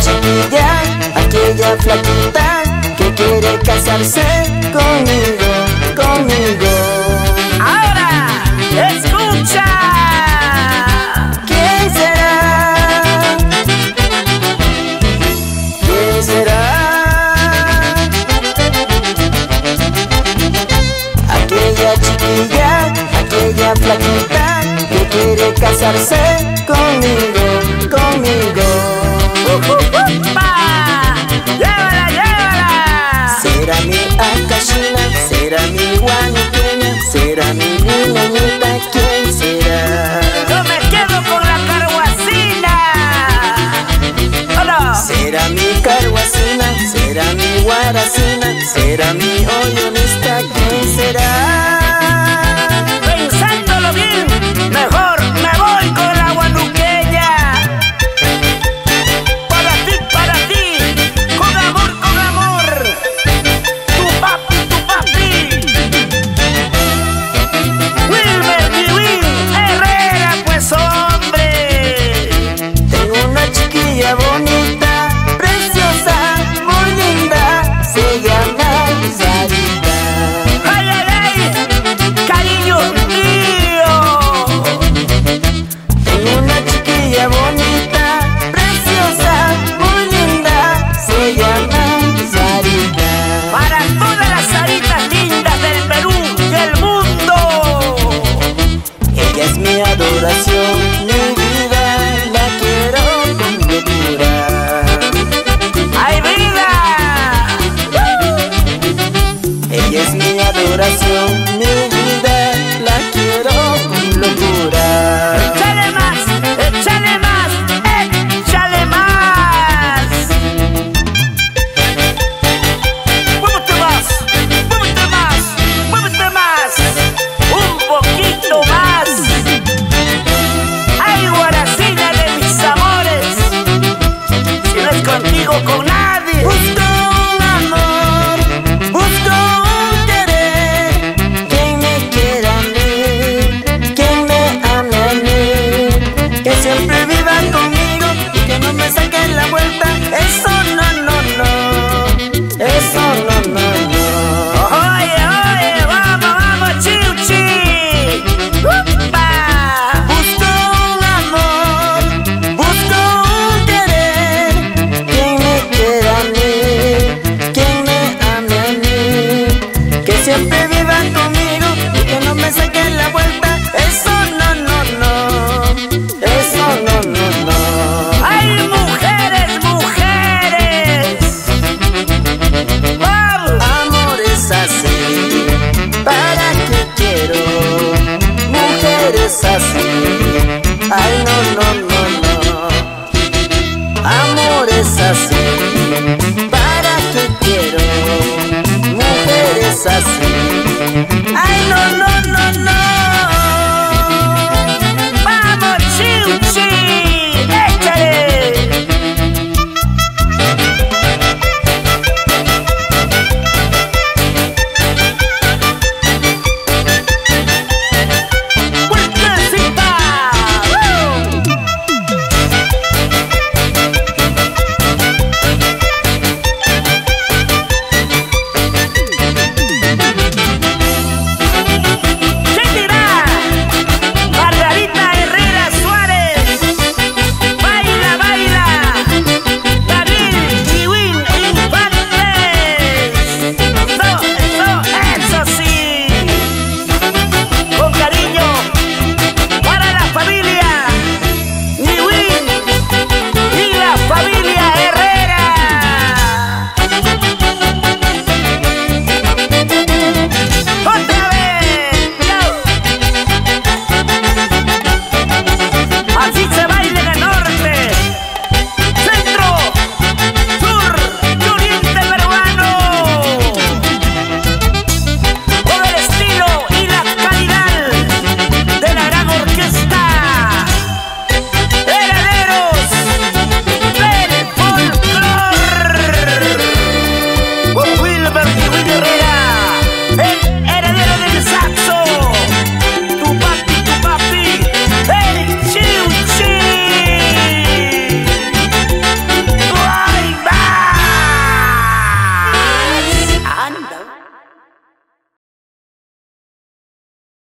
chiquilla, aquella flaquita que quiere casarse conmigo, conmigo. Ahora, escucha. ¿Quién será? ¿Quién será? Aquella chiquilla, aquella flaquita que quiere casarse conmigo, conmigo. Uh -huh. conmigo y que no me saquen la vuelta. Eso no, no, no. Eso no, no, no. Oye, oye, vamos, vamos, chiu, chi. Busco un amor, busco un querer. ¿Quién me queda a mí? ¿Quién me ame a mí? Que siempre vivan conmigo y que no me saquen la vuelta. assim